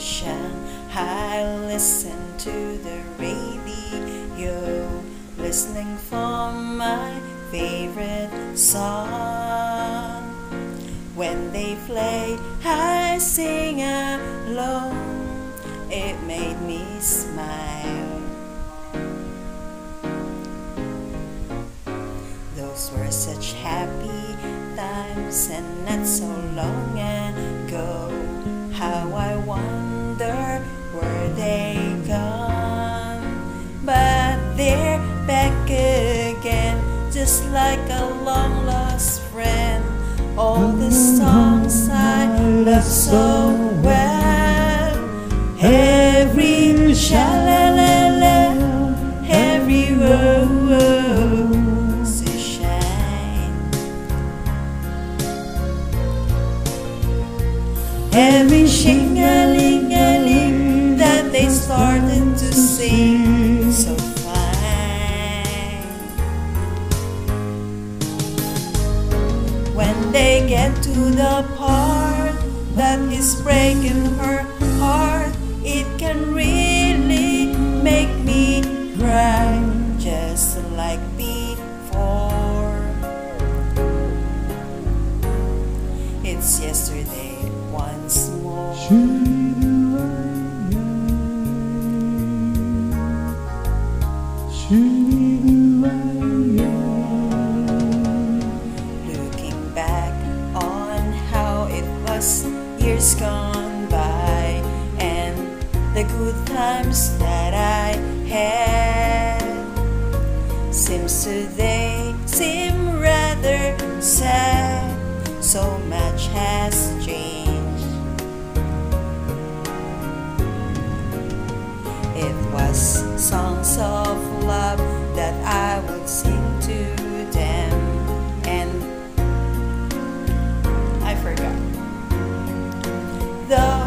musician. I listen to the radio, listening for my favorite song. When they play, I sing along. It made me smile. Those were such happy times and not so long ago. How I wonder like a long lost friend. All the songs I love so well. Every sha-la-la-la, every rose is. Every shing-a-ling-a-ling that they started to sing to the part that is breaking her heart, it can really make me cry just like before. It's yesterday once more. Looking years gone by and the good times that I had seems today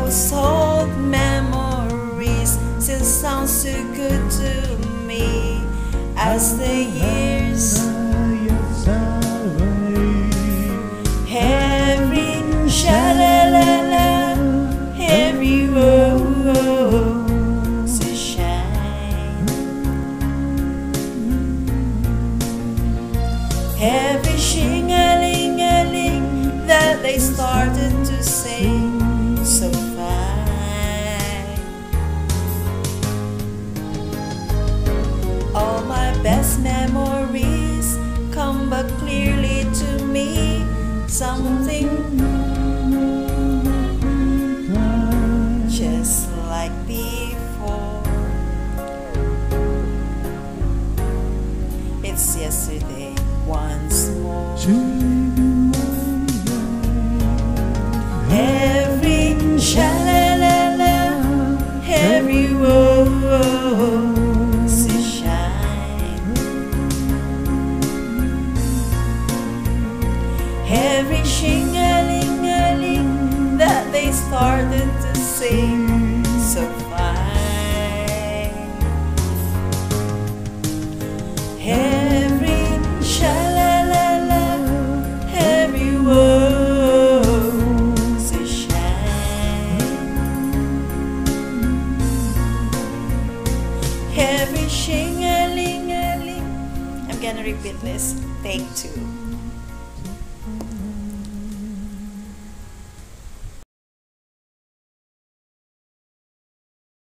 Those old memories still sound so good to me as the years. Every sha-la-la-la, every rose is. Every shing-a-ling-a-ling that they started Something just like before. It's yesterday once more. garden to sing so fine. Every sha la la la, every rose is shine. Every shing a ling a ling. I'm gonna repeat this. Take two.